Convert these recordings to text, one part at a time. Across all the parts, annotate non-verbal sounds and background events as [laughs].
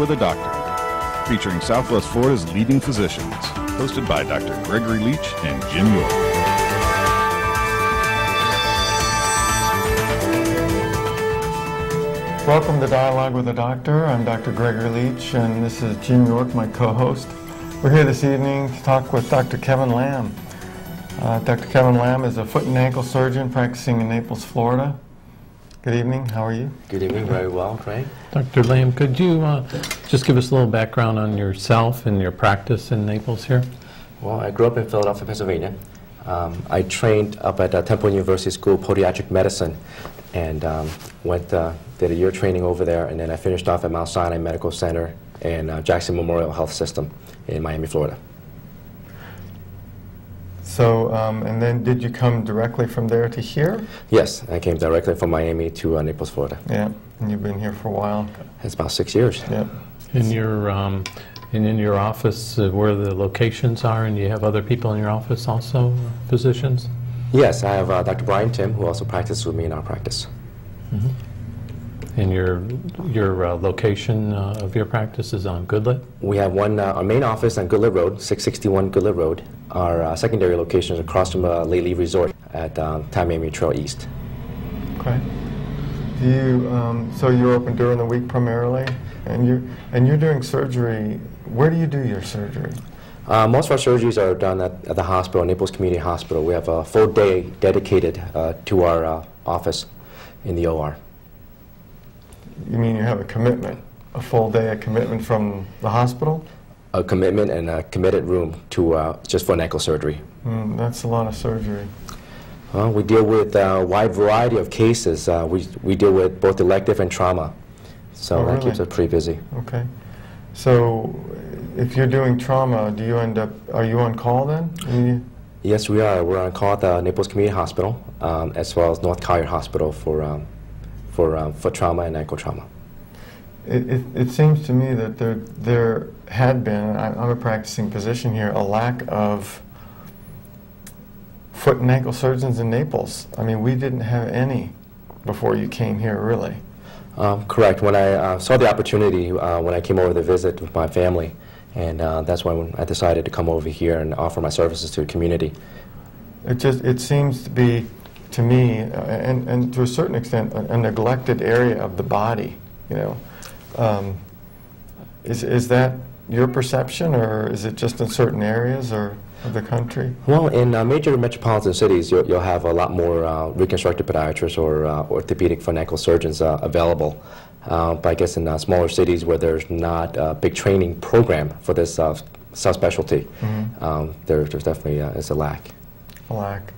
with a Doctor, featuring Southwest Florida's leading physicians, hosted by Dr. Gregory Leach and Jim York. Welcome to Dialogue with a Doctor. I'm Dr. Gregory Leach, and this is Jim York, my co-host. We're here this evening to talk with Dr. Kevin Lam. Uh, Dr. Kevin Lam is a foot and ankle surgeon practicing in Naples, Florida. Good evening. How are you? Good evening. Very well, Craig. Dr. Lam, could you uh, just give us a little background on yourself and your practice in Naples here? Well, I grew up in Philadelphia, Pennsylvania. Um, I trained up at uh, Temple University School of Podiatric Medicine and um, went, uh, did a year training over there, and then I finished off at Mount Sinai Medical Center and uh, Jackson Memorial Health System in Miami, Florida. So, um, and then did you come directly from there to here? Yes, I came directly from Miami to uh, Naples, Florida. Yeah, and you've been here for a while. It's about six years. Yep. In your um, and in your office, uh, where the locations are, and you have other people in your office also, physicians. Yes, I have uh, Dr. Brian Tim, who also practices with me in our practice. And your your uh, location uh, of your practice is on Goodlette. We have one, uh, our main office on Goodlette Road, 661 Goodlette Road. Our uh, secondary location is across from uh, Lely Resort at um, Tamiami Trail East. Okay. Do you, um, so you're open during the week primarily, and you and you're doing surgery. Where do you do your surgery? Uh, most of our surgeries are done at, at the hospital, Naples Community Hospital. We have a full day dedicated uh, to our uh, office in the OR. You mean you have a commitment, a full day, a commitment from the hospital? A commitment and a committed room to uh, just for an ankle surgery. Mm, that's a lot of surgery. Well, we deal with a wide variety of cases. Uh, we, we deal with both elective and trauma. So Oh, that really? keeps us pretty busy. Okay. So, if you're doing trauma, do you end up? Are you on call then? Yes, we are. We're on call at the Naples Community Hospital, um, as well as North Collier Hospital for, um, for um, foot trauma and ankle trauma. It, it, it seems to me that there there had been. I, I'm a practicing physician here. A lack of foot and ankle surgeons in Naples. I mean, we didn't have any before you came here, really. Um, correct. When I uh, saw the opportunity, uh, when I came over to visit with my family, and uh, that's when I decided to come over here and offer my services to the community. It just it seems to be, to me, uh, and, and to a certain extent, a, a neglected area of the body. You know, um, is is that your perception, or is it just in certain areas or of the country? Well, in uh, major metropolitan cities, you'll, you'll have a lot more uh, reconstructive podiatrists or uh, orthopedic foot and ankle surgeons uh, available. Uh, but I guess in uh, smaller cities where there's not a big training program for this uh, subspecialty, um, there, there's definitely uh, is a lack. A lack.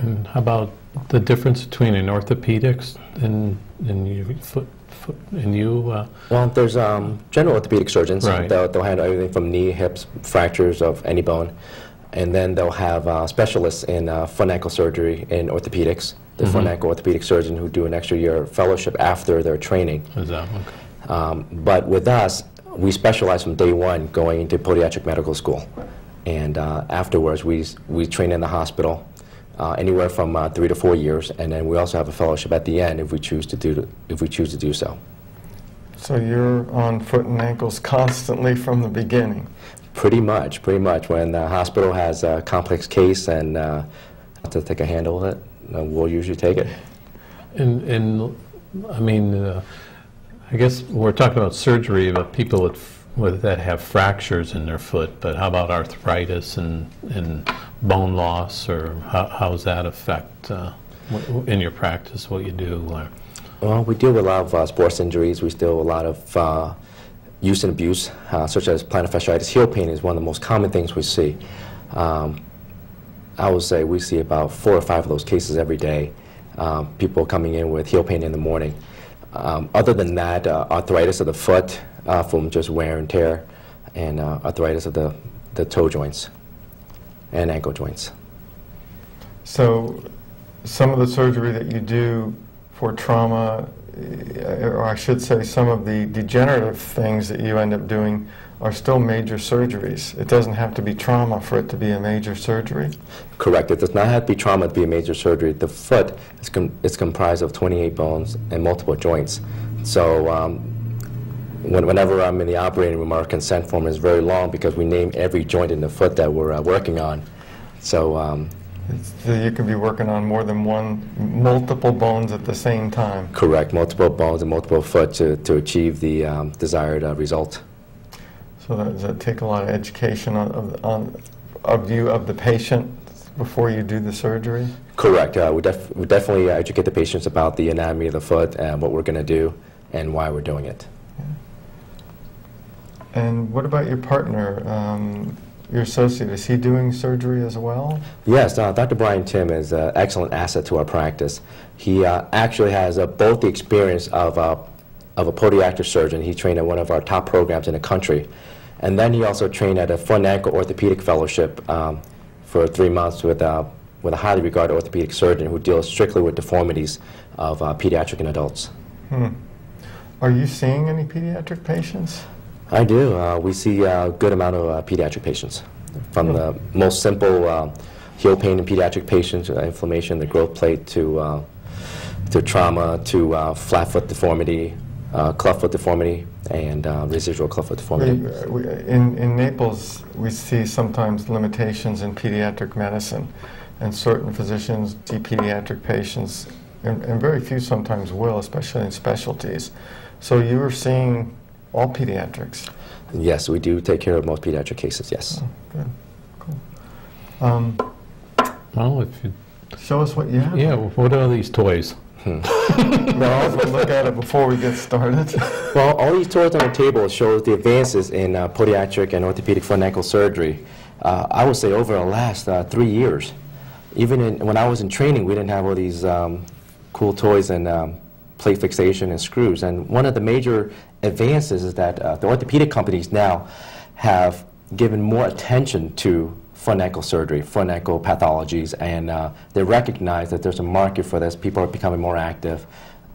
And how about the difference between an orthopedics and and you foot, foot and you? Uh, Well, there's um, general orthopedic surgeons. Right. They'll, they'll handle everything from knee, hips, fractures of any bone. And then they'll have uh, specialists in uh, foot and ankle surgery in orthopedics, the foot and ankle orthopedic surgeon who do an extra year fellowship after their training. is that okay? Um, but with us, we specialize from day one going into podiatric medical school. And uh, afterwards, we, we train in the hospital uh, anywhere from uh, three to four years. And then we also have a fellowship at the end if we choose to do, if we choose to do so. So you're on foot and ankles constantly from the beginning. Pretty much, pretty much. When the hospital has a complex case and uh, have to take a handle of it, we'll usually take it. And, and I mean, uh, I guess we're talking about surgery about people with, with that have fractures in their foot, but how about arthritis and, and bone loss, or how, how does that affect uh, in your practice what you do? Or, Well, we deal with a lot of uh, sports injuries. We deal with a lot of uh, use and abuse, uh, such as plantar fasciitis. Heel pain is one of the most common things we see. Um, I would say we see about four or five of those cases every day. Um, people coming in with heel pain in the morning. Um, other than that, uh, arthritis of the foot uh, from just wear and tear, and uh, arthritis of the, the toe joints and ankle joints. So some of the surgery that you do for trauma, eh, or I should say some of the degenerative things that you end up doing are still major surgeries. It doesn't have to be trauma for it to be a major surgery. Correct. It does not have to be trauma to be a major surgery. The foot is, com- is comprised of 28 bones and multiple joints. So um, when, whenever I'm in the operating room, our consent form is very long because we name every joint in the foot that we're uh, working on. So um, So you could be working on more than one, multiple bones at the same time. correct multiple bones and multiple foot to, to achieve the um, desired uh, result. So that, does that take a lot of education on, of- on, of you, of the patient, before you do the surgery? Correct. Uh, we, def- we definitely educate the patients about the anatomy of the foot and what we're going to do and why we're doing it. And what about your partner, um, your associate? Is he doing surgery as well? Yes, uh, Dr. Brian Tim is an excellent asset to our practice. He uh, actually has uh, both the experience of, uh, of a podiatric surgeon. He trained at one of our top programs in the country. And then he also trained at a and ankle orthopedic fellowship um, for three months with, uh, with a highly regarded orthopedic surgeon who deals strictly with deformities of uh, pediatric and adults. Hmm. Are you seeing any pediatric patients? I do. Uh, we see a good amount of uh, pediatric patients, from the most simple uh, heel pain in pediatric patients, uh, inflammation, the growth plate, to uh, to trauma, to uh, flat foot deformity, uh, cleft foot deformity, and uh, residual cleft foot We, deformity. we, in, in Naples, we see sometimes limitations in pediatric medicine, and certain physicians see pediatric patients, and, and very few sometimes will, especially in specialties. So you are seeing all pediatrics. Yes, we do take care of most pediatric cases. Yes. Good, cool. Um, Well, if you, show us what you have. yeah, what are these toys? [laughs] Well, we'll look at it before we get started. [laughs] Well, all these toys on the table show the advances in uh, podiatric and orthopedic foot and ankle surgery. Uh, I would say over the last uh, three years. Even in, when I was in training, we didn't have all these um, cool toys and um, plate fixation and screws. And one of the major advances is that uh, the orthopedic companies now have given more attention to foot ankle surgery, foot ankle pathologies, and uh, they recognize that there's a market for this. People are becoming more active,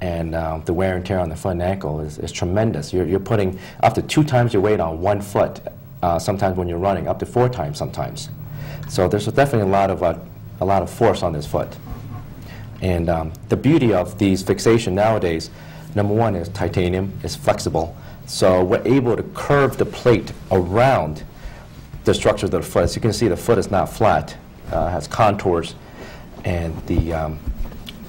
and um, the wear and tear on the and ankle is, is tremendous. You're, you're putting up to two times your weight on one foot, uh, sometimes when you're running, up to four times sometimes. So there's definitely a lot of, uh, a lot of force on this foot. And um, the beauty of these fixation nowadays, number one is titanium, is flexible. So we're able to curve the plate around the structure of the foot. As you can see, the foot is not flat, uh, has contours, and the, um,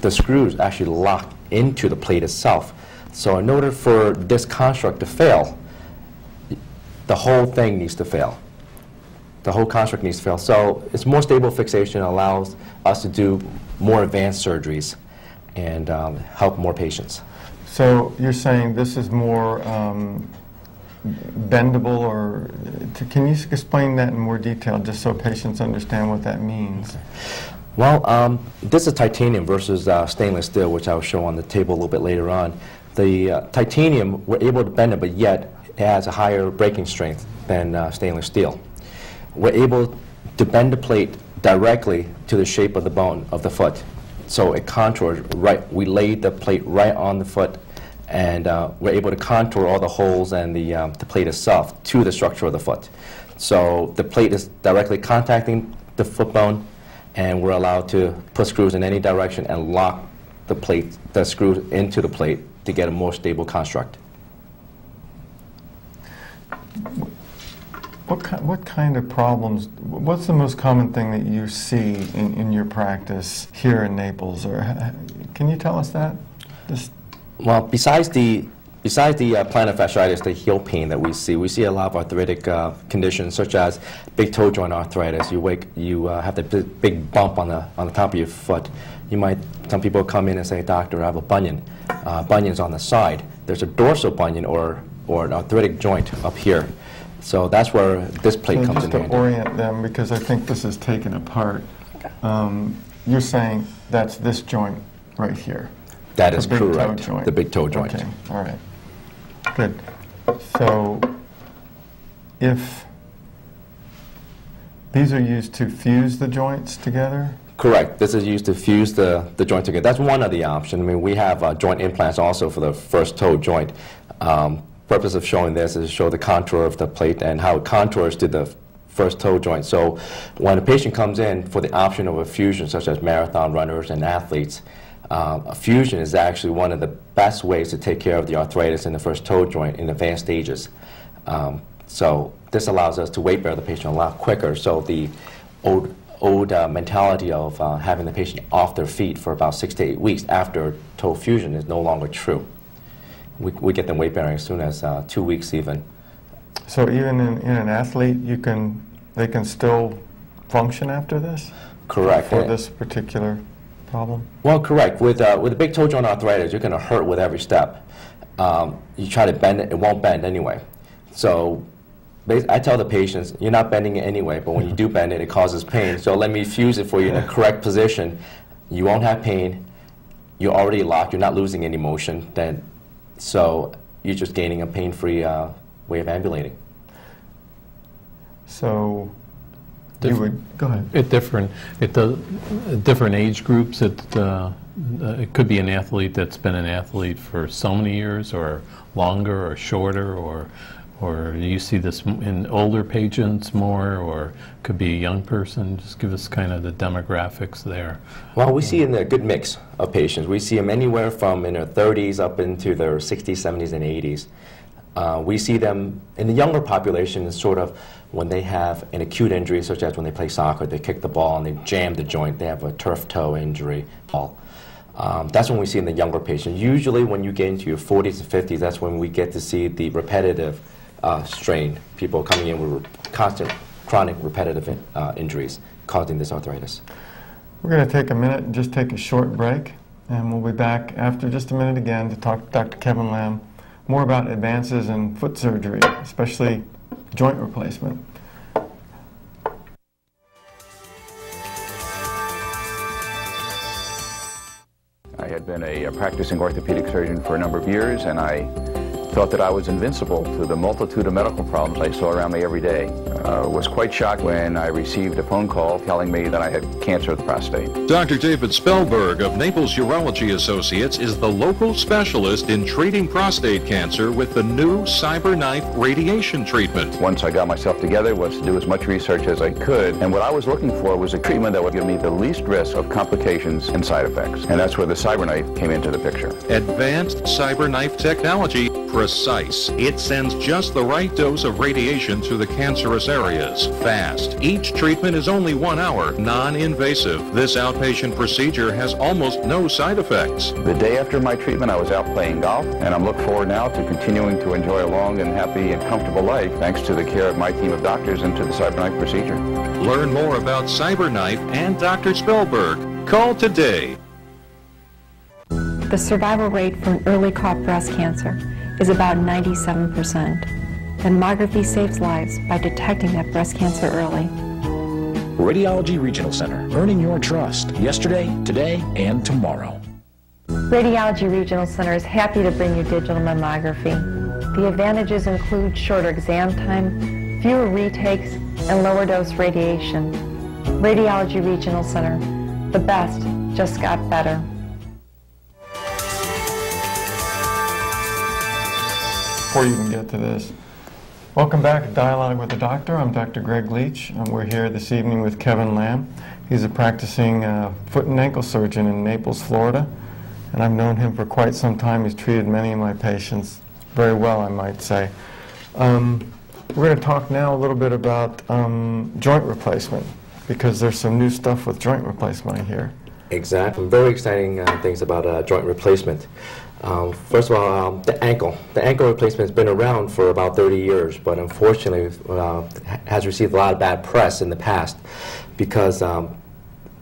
the screws actually lock into the plate itself. So in order for this construct to fail, the whole thing needs to fail. The whole construct needs to fail. So it's more stable fixation allows us to do more advanced surgeries and um, help more patients. So you're saying this is more um, bendable, or can you s- explain that in more detail, just so patients understand what that means? Well, um, this is titanium versus uh, stainless steel, which I'll show on the table a little bit later on. The uh, titanium, we're able to bend it, but yet it has a higher breaking strength than uh, stainless steel. We're able to bend the plate directly to the shape of the bone of the foot. So it contours right, we laid the plate right on the foot, and uh, we're able to contour all the holes and the, um, the plate itself to the structure of the foot. So the plate is directly contacting the foot bone, and we're allowed to put screws in any direction and lock the plate, the screws into the plate to get a more stable construct. What, ki- what kind of problems, what's the most common thing that you see in, in your practice here in Naples? Or can you tell us that? Just, Well, besides the besides the uh, plantar fasciitis, the heel pain that we see, we see a lot of arthritic uh, conditions such as big toe joint arthritis. You wake, you uh, have the big, big bump on the on the top of your foot. You might some people come in and say, "Doctor, I have a bunion. Uh, bunion's on the side. There's a dorsal bunion or or an arthritic joint up here." So that's where this plate so comes just in to orient them, because I think this is taken apart, um, you're saying that's this joint right here? That the is big toe correct. joint. The big toe joint. Okay, all right. Good. So if these are used to fuse the joints together? Correct. This is used to fuse the, the joint together. That's one of the options. I mean, we have uh, joint implants also for the first toe joint. Um, purpose of showing this is to show the contour of the plate and how it contours to the first toe joint. So when a patient comes in for the option of a fusion, such as marathon runners and athletes, Uh, a fusion is actually one of the best ways to take care of the arthritis in the first toe joint in advanced stages. Um, so this allows us to weight bear the patient a lot quicker. So the old, old uh, mentality of uh, having the patient off their feet for about six to eight weeks after toe fusion is no longer true. We, we get them weight bearing as soon as uh, two weeks even. So even in, in an athlete, you can they can still function after this Correct. for this particular problem. Well, correct. With, uh, with a big toe joint arthritis, you're going to hurt with every step. Um, you try to bend it, it won't bend anyway. So I tell the patients, you're not bending it anyway, but when you do [laughs] bend it, it causes pain. So let me fuse it for you in the correct position. You won't have pain. You're already locked. You're not losing any motion. Then, so you're just gaining a pain-free uh, way of ambulating. So you would go ahead. At different, at the, at different age groups, it, uh, uh, it could be an athlete that's been an athlete for so many years, or longer, or shorter, or, or you see this in older patients more, or could be a young person. Just give us kind of the demographics there. Well, we see in a good mix of patients. We see them anywhere from in their 30s up into their 60s, 70s, and 80s. Uh, we see them in the younger population is sort of when they have an acute injury, such as when they play soccer, they kick the ball and they jam the joint, they have a turf toe injury. Um, that's when we see in the younger patients. Usually, when you get into your 40s and 50s, that's when we get to see the repetitive uh, strain, people coming in with re- constant chronic repetitive in- uh, injuries causing this arthritis. We're going to take a minute and just take a short break, and we'll be back after just a minute again to talk to Dr. Kevin Lam more about advances in foot surgery, especially joint replacement. I had been a, a practicing orthopedic surgeon for a number of years, and I thought that I was invincible to the multitude of medical problems I saw around me every day. Uh, was quite shocked when I received a phone call telling me that I had cancer of the prostate. Dr. David Spellberg of Naples Urology Associates is the local specialist in treating prostate cancer with the new CyberKnife radiation treatment. Once I got myself together was to do as much research as I could, and what I was looking for was a treatment that would give me the least risk of complications and side effects. And that's where the CyberKnife came into the picture. Advanced CyberKnife technology, precise. It sends just the right dose of radiation to the cancerous areas, fast. Each treatment is only one hour, non-invasive. This outpatient procedure has almost no side effects. The day after my treatment, I was out playing golf, and I'm looking forward now to continuing to enjoy a long and happy and comfortable life thanks to the care of my team of doctors and to the CyberKnife procedure. Learn more about CyberKnife and Dr. Spellberg. Call today. The survival rate for an early caught breast cancer is about 97%. And mammography saves lives by detecting that breast cancer early. Radiology Regional Center, earning your trust yesterday, today, and tomorrow. Radiology Regional Center is happy to bring you digital mammography. The advantages include shorter exam time, fewer retakes, and lower dose radiation. Radiology Regional Center, the best just got better. Before you even get to this, welcome back to Dialogue with the Doctor. I'm Dr. Greg Leach, and we're here this evening with Kevin Lam. He's a practicing uh, foot and ankle surgeon in Naples, Florida, and I've known him for quite some time. He's treated many of my patients very well, I might say. Um, we're going to talk now a little bit about um, joint replacement because there's some new stuff with joint replacement I hear. Exactly. Very exciting uh, things about uh, joint replacement. Um, first of all, um, the ankle. The ankle replacement has been around for about 30 years, but unfortunately uh, has received a lot of bad press in the past because um,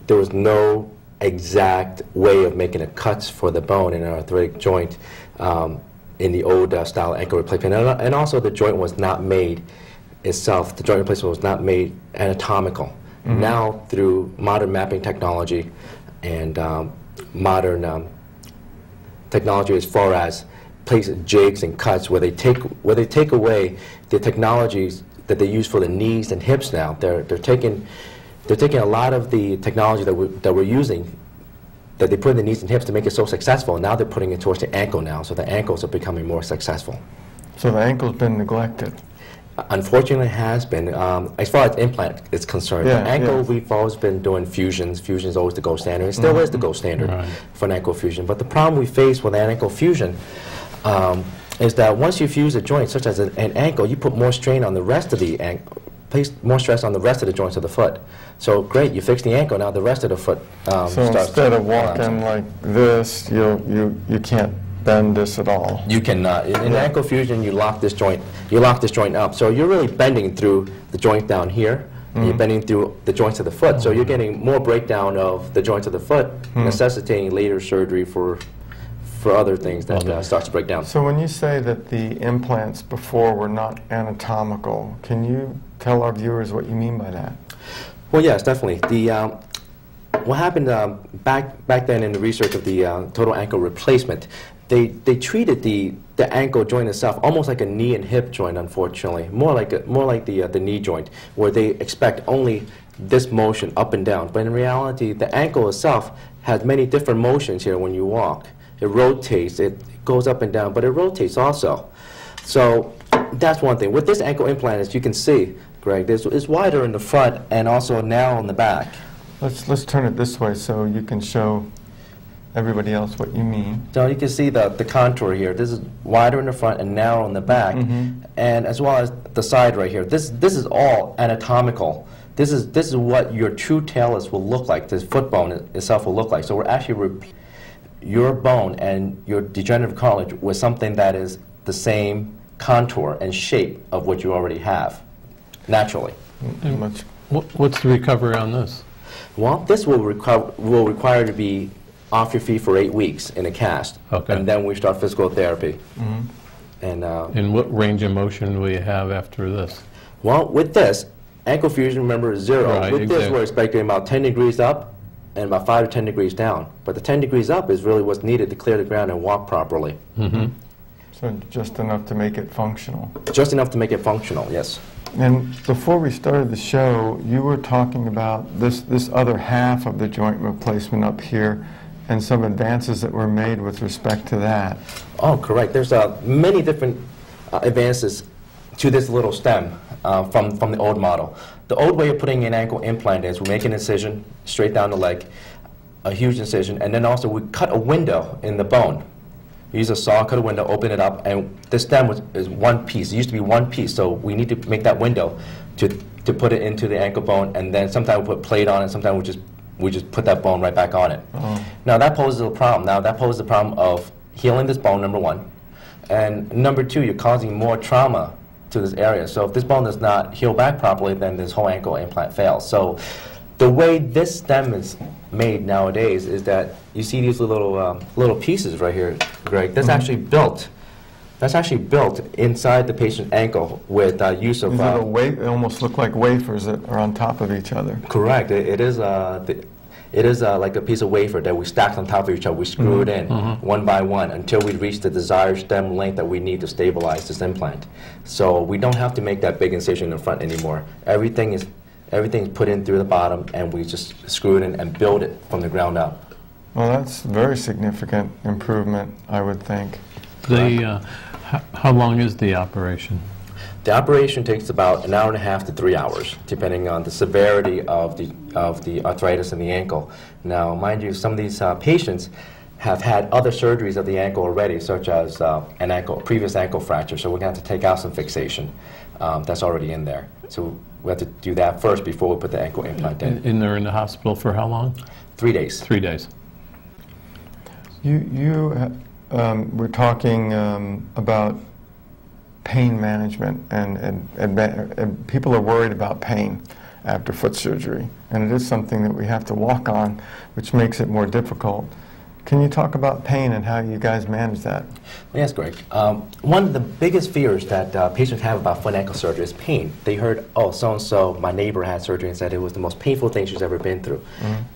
there was no exact way of making a cuts for the bone in an arthritic joint um, in the old uh, style ankle replacement. And, and also the joint was not made itself, the joint replacement was not made anatomical. Now, through modern mapping technology and um, modern um, technology as far as place jigs and cuts, where they take where they take away the technologies that they use for the knees and hips. Now they're they're taking they're taking a lot of the technology that we that we're using that they put in the knees and hips to make it so successful. Now they're putting it towards the ankle now, so the ankles are becoming more successful. So the ankle's been neglected. Unfortunately, has been. Um, as far as implant is concerned, Yeah, ankle, yeah. we've always been doing fusions. Fusion is always the gold standard. It still is the gold standard Right. for an ankle fusion. But the problem we face with an ankle fusion um, is that once you fuse a joint, such as an, an ankle, you put more strain on the rest of the ankle, place more stress on the rest of the joints of the foot. So great, you fix the ankle, now the rest of the foot um, So starts instead of walking like this, you, you, you can't bend this at all. You cannot. In, Yeah. ankle fusion, you lock this joint. You lock this joint up. So you're really bending through the joint down here. Mm-hmm. You're bending through the joints of the foot. So you're getting more breakdown of the joints of the foot, Hmm. necessitating later surgery for for other things that uh, starts to break down. So when you say that the implants before were not anatomical, can you tell our viewers what you mean by that? Well, yes, definitely. The um, what happened um, back back then in the research of the uh, total ankle replacement, they they treated the the ankle joint itself almost like a knee and hip joint. Unfortunately, more like a, more like the uh, the knee joint, where they expect only this motion up and down. But in reality, the ankle itself has many different motions here when you walk. It rotates, it goes up and down, but it rotates also. So that's one thing. With this ankle implant, as you can see, Greg, this is wider in the front and also narrow in the back. Let's, let's turn it this way so you can show everybody else what you mean. So you can see the, the contour here. This is wider in the front and narrow in the back, mm-hmm. and as well as the side right here. This this is all anatomical. This is this is what your true talus will look like. This foot bone itself will look like. So we're actually your bone and your degenerative cartilage with something that is the same contour and shape of what you already have naturally. Much, What's the recovery on this? Well, this will, reco- will require to be off your feet for eight weeks in a cast. Okay. And then we start physical therapy. And, uh, And what range of motion will you have after this? well, with this, ankle fusion, remember, is zero. Right, with this, we're expecting about 10 degrees up and about 5 to 10 degrees down. But the 10 degrees up is really what's needed to clear the ground and walk properly. so just enough to make it functional. Just enough to make it functional, yes. And before we started the show, you were talking about this, this other half of the joint replacement up here and some advances that were made with respect to that. Oh, correct. There's uh, many different uh, advances to this little stem uh, from, from the old model. The old way of putting an ankle implant is we make an incision straight down the leg, a huge incision, and then also we cut a window in the bone. We use a saw, cut a window, open it up, and the stem was, is one piece. It used to be one piece, so we need to make that window to, to put it into the ankle bone, and then sometimes we put plate on it, sometimes we just, we just put that bone right back on it. Now that poses a problem. Now that poses the problem of healing this bone, number one, and number two, you're causing more trauma to this area. So if this bone does not heal back properly, then this whole ankle implant fails. So the way this stem is made nowadays is that you see these little um, little pieces right here, Greg. That's actually built. That's actually built inside the patient's ankle with uh, use of. These uh, little wa- they almost look like wafers that are on top of each other. Correct. It, it is. Uh, the, it is uh, like a piece of wafer that we stacked on top of each other. We screw it in one by one until we reach the desired stem length that we need to stabilize this implant. So we don't have to make that big incision in the front anymore. Everything is everything is put in through the bottom, and we just screw it in and build it from the ground up. Well, that's very significant improvement, I would think. The, uh, h- how long is the operation? The operation takes about an hour and a half to three hours, depending on the severity of the, of the arthritis in the ankle. Now, mind you, some of these uh, patients have had other surgeries of the ankle already, such as uh, an ankle, previous ankle fracture, so we're going to have to take out some fixation um, that's already in there. So we have to do that first before we put the ankle implant in. And they're in the hospital for how long? Three days. Three days. You, you um, were talking um, about pain management, and, and, and, and people are worried about pain after foot surgery, and it is something that we have to walk on, which makes it more difficult. Can you talk about pain and how you guys manage that? Yes, Greg. Um, one of the biggest fears that uh, patients have about foot and ankle surgery is pain. They heard, oh, so and so, my neighbor had surgery and said it was the most painful thing she's ever been through.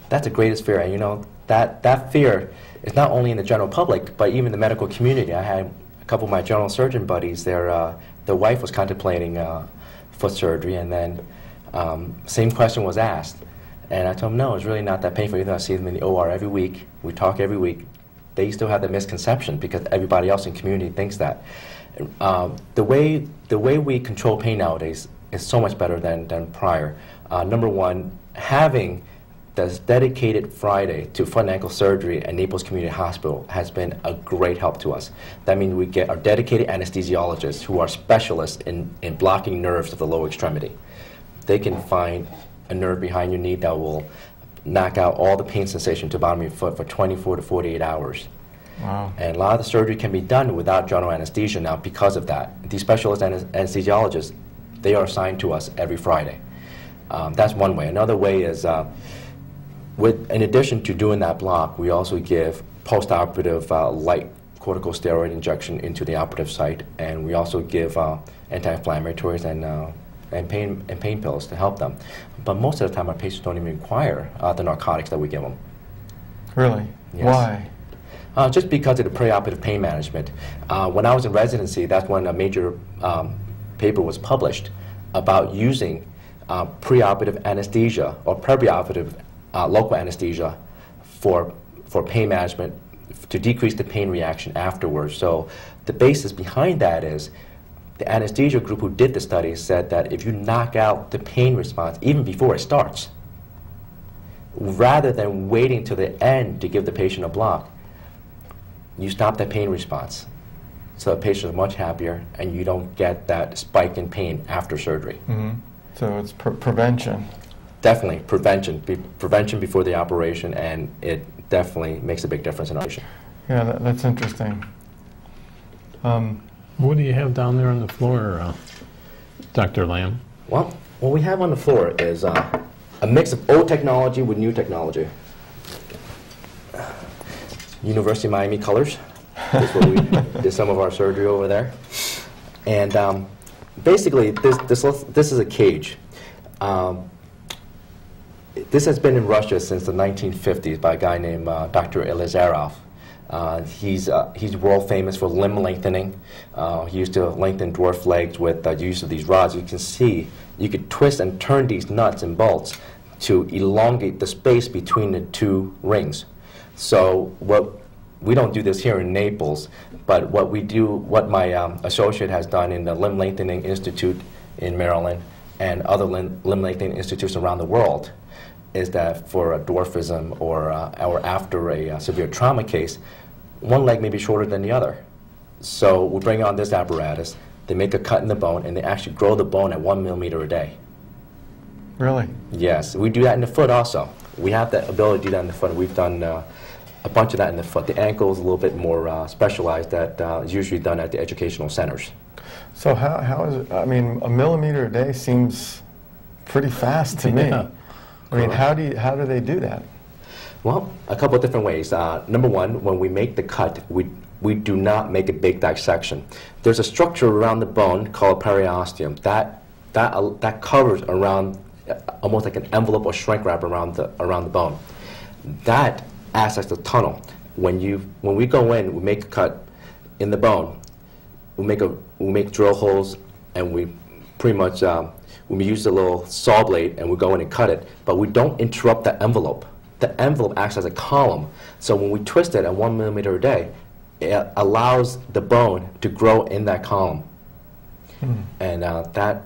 That's the greatest fear, and you know that that fear is not only in the general public, but even the medical community. I had a couple of my general surgeon buddies. Their uh, their wife was contemplating uh, foot surgery, and then um, same question was asked. And I told them, no, it's really not that painful. Even though I see them in the OR every week, we talk every week, they still have the misconception because everybody else in the community thinks that. Um, the way the way we control pain nowadays is so much better than than prior. Uh, number one, having this dedicated Friday to foot and ankle surgery at Naples Community Hospital has been a great help to us. That means we get our dedicated anesthesiologists who are specialists in, in blocking nerves of the lower extremity. They can find a nerve behind your knee that will knock out all the pain sensation to the bottom of your foot for 24 to 48 hours. Wow. And a lot of the surgery can be done without general anesthesia now because of that. These specialist anes- anesthesiologists, they are assigned to us every Friday. Um, that's one way. Another way is, uh, with, in addition to doing that block, we also give post-operative uh, light corticosteroid injection into the operative site, and we also give uh, anti-inflammatories and uh, and pain and pain pills to help them. But most of the time, our patients don't even require uh, the narcotics that we give them. Really? Yes. Why? Uh, just because of the preoperative pain management. Uh, when I was in residency, that's when a major um, paper was published about using uh, preoperative anesthesia or perioperative uh, local anesthesia for, for pain management to decrease the pain reaction afterwards. So the basis behind that is the anesthesia group who did the study said that if you knock out the pain response even before it starts, rather than waiting to the end to give the patient a block, you stop that pain response. So the patient is much happier and you don't get that spike in pain after surgery. hmm So it's pre- prevention. Definitely prevention, be, prevention before the operation, and it definitely makes a big difference in our patient. Yeah, that, that's interesting. Um, What do you have down there on the floor, uh, Dr. Lam? Well, what we have on the floor is uh, a mix of old technology with new technology. University of Miami colors. That's where we [laughs] did some of our surgery over there. And um, basically, this, this, this is a cage. Um, this has been in Russia since the 1950s by a guy named uh, Dr. Elizarov. Uh, he's, uh, he's world famous for limb lengthening. Uh, he used to lengthen dwarf legs with the use of these rods. You can see you could twist and turn these nuts and bolts to elongate the space between the two rings. So what we don't do this here in Naples, but what we do, what my um, associate has done in the Limb Lengthening Institute in Maryland and other limb, limb lengthening institutes around the world, is that for a dwarfism or, uh, or after a uh, severe trauma case, one leg may be shorter than the other. So we bring on this apparatus, they make a cut in the bone, and they actually grow the bone at one millimeter a day. really? Yes, we do that in the foot also. We have the ability to do that in the foot. We've done uh, a bunch of that in the foot. The ankle is a little bit more uh, specialized. That uh, is usually done at the educational centers. So how, how is it, I mean, a millimeter a day seems pretty fast to me. [laughs] Yeah. I mean, how do, you, how do they do that? Well, a couple of different ways. Uh, number one, when we make the cut, we, we do not make a big dissection. There's a structure around the bone called periosteum that, that, uh, that covers around uh, almost like an envelope or shrink wrap around the, around the bone. That acts as the tunnel. When, you, when we go in, we make a cut in the bone, we make, a, we make drill holes and we pretty much um, we use a little saw blade and we go in and cut it, but we don't interrupt the envelope. The envelope acts as a column, so when we twist it at one millimeter a day, it allows the bone to grow in that column. And uh, that,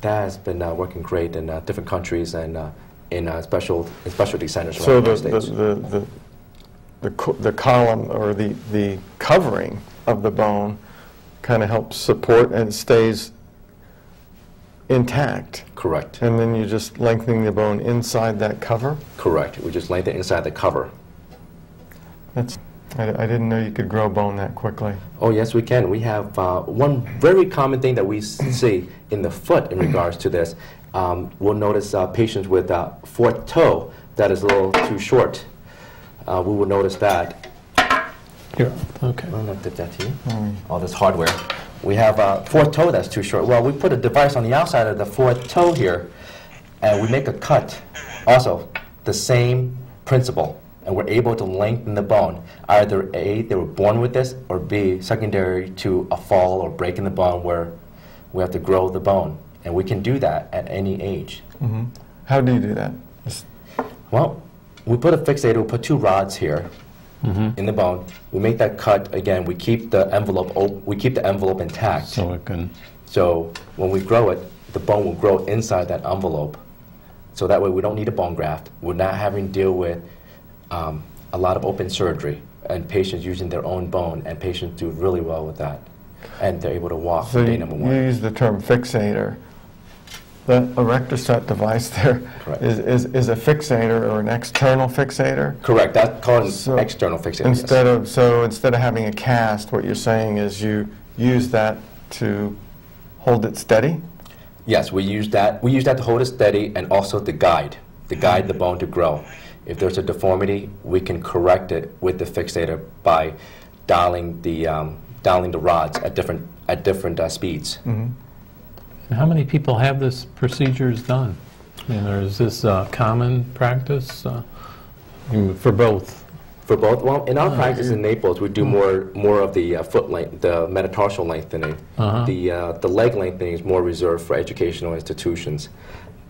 that has been uh, working great in uh, different countries and uh, in uh, special in specialty centers So around the, the the, United States. the, the, the, co- the column or the, the covering of the bone kind of helps support and stays intact. Correct. And then you're just lengthening the bone inside that cover? Correct. We just lengthen inside the cover. That's, I, I didn't know you could grow bone that quickly. Oh, yes, we can. We have uh, one very common thing that we [clears throat] see in the foot in regards to this. Um, we'll notice uh, patients with uh, fourth toe that is a little too short. Uh, we will notice that. Here, okay. I don't know if I did that to you. All this hardware. We have a fourth toe that's too short. Well, we put a device on the outside of the fourth toe here, and we make a cut. Also, the same principle, and we're able to lengthen the bone. Either A, they were born with this, or B, secondary to a fall or break in the bone where we have to grow the bone. And we can do that at any age. How do you do that? Well, we put a fixator, we put two rods here, in the bone. We make that cut again. We keep the envelope. Op- we keep the envelope intact. So it can, So when we grow it, the bone will grow inside that envelope. So that way we don't need a bone graft. We're not having to deal with um, a lot of open surgery and patients using their own bone, and patients do really well with that. And they're able to walk So day you, number you one. use the term fixator. The erectostat device there is, is, is, a fixator or an external fixator? Correct. That causes So external fixation. yes. Instead of, so instead of having a cast, what you're saying is you use that to hold it steady? Yes, we use that. We use that to hold it steady and also to guide, to guide the bone to grow. If there's a deformity, we can correct it with the fixator by dialing the um, dialing the rods at different at different uh, speeds. Mm-hmm. how many people have this procedures done? I mean, or is this uh, common practice uh, for both? For both, well, in our practice in Naples, we do more more of the uh, foot length, the metatarsal lengthening. Uh-huh. The uh, the leg lengthening is more reserved for educational institutions.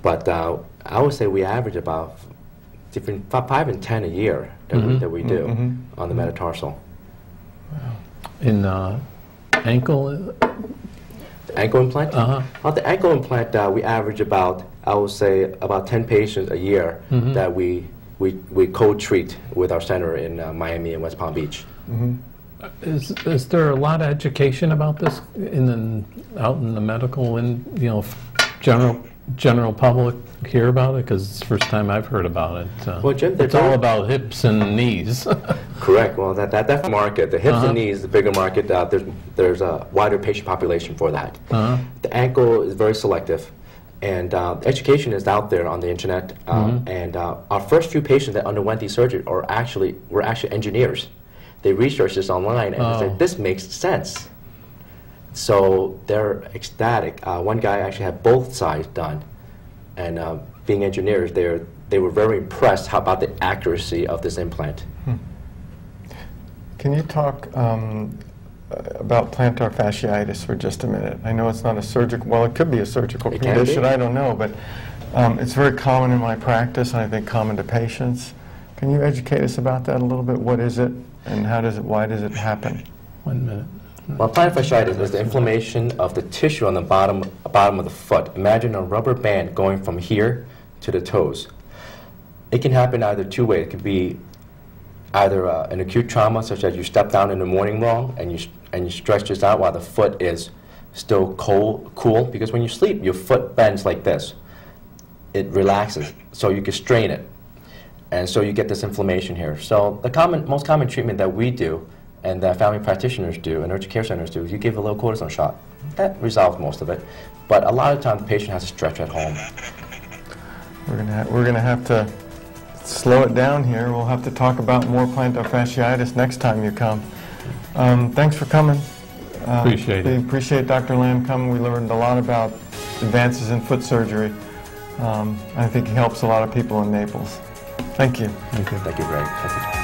But uh, I would say we average about different fi- five and ten a year that we that we do on the metatarsal. In uh, ankle? The ankle implant? Uh-huh. On the ankle implant, uh, we average about, I would say, about 10 patients a year that we, we, we co-treat with our center in uh, Miami and West Palm Beach. Is, is there a lot of education about this in the, out in the medical and, you know, general, general public hear about it? Because it's the first time I've heard about it. Uh, Well, Jim, It's all about hips and knees. [laughs] Correct. Well, that, that, that's the market. The hips Uh-huh. and knees, the bigger market, uh, there's, there's a wider patient population for that. Uh-huh. The ankle is very selective. And uh, education is out there on the internet. Um, Mm-hmm. And uh, our first few patients that underwent these surgeries are actually, were actually engineers. They researched this online and they Oh. said, this makes sense. So they're ecstatic. Uh, one guy actually had both sides done. And uh, being engineers, they're, they were very impressed how about the accuracy of this implant. Can you talk um, uh, about plantar fasciitis for just a minute? I know it's not a surgical, well, it could be a surgical It condition. I don't know, but um, it's very common in my practice, and I think common to patients. Can you educate us about that a little bit? What is it, and how does it, why does it happen? One minute. Well, plantar fasciitis is the inflammation of the tissue on the bottom, bottom of the foot. Imagine a rubber band going from here to the toes. It can happen either two ways. It could be either uh, an acute trauma, such as you step down in the morning wrong and you, and you stretch this out while the foot is still cold, cool. Because when you sleep, your foot bends like this. It relaxes, so you can strain it. And so you get this inflammation here. So the common, most common treatment that we do and that family practitioners do and urgent care centers do you give a low cortisone shot. That resolves most of it. But a lot of times the patient has to stretch at home. We're gonna, ha- we're gonna have to slow it down here. We'll have to talk about more plantar fasciitis next time you come. Um, thanks for coming. Uh, Appreciate we it. appreciate Dr. Lam coming. We learned a lot about advances in foot surgery. Um, I think he helps a lot of people in Naples. Thank you. Thank you. Thank you, Greg.